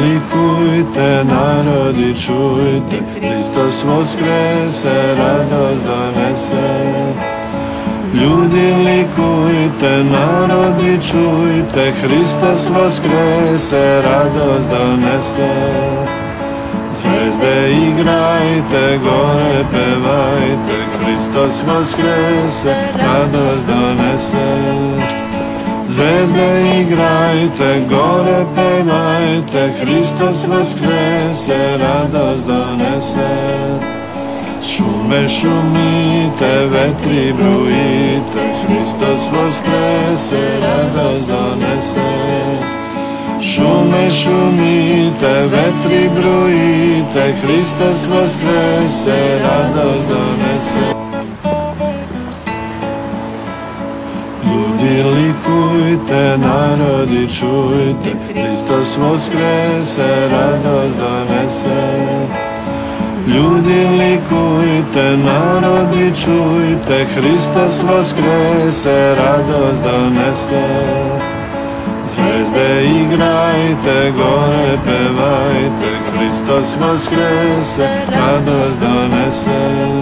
likujte, narodi čujte, Hristos voskrese, radost donese. Ljudi likujte, narodi čujte, Hristos voskrese, radost donese. Zvezde igrajte, gore pevajte, Hristos voskrese, radost donese. Zvezde igrajte, gore pevajte, Hristos vaskrese, radost donese. Šume šumite, vetri brujite, Hristos vaskrese, radost donese. Šume šumite, vetri brujite, Hristos vaskrese, radost donese. Ljudi likujte, narodi čujte, Hristos voskrese, radost donese. Ljudi likujte, narodi čujte, Hristos voskrese, radost donese. Zvezde igrajte, gore pevajte, Hristos voskrese, radost donese.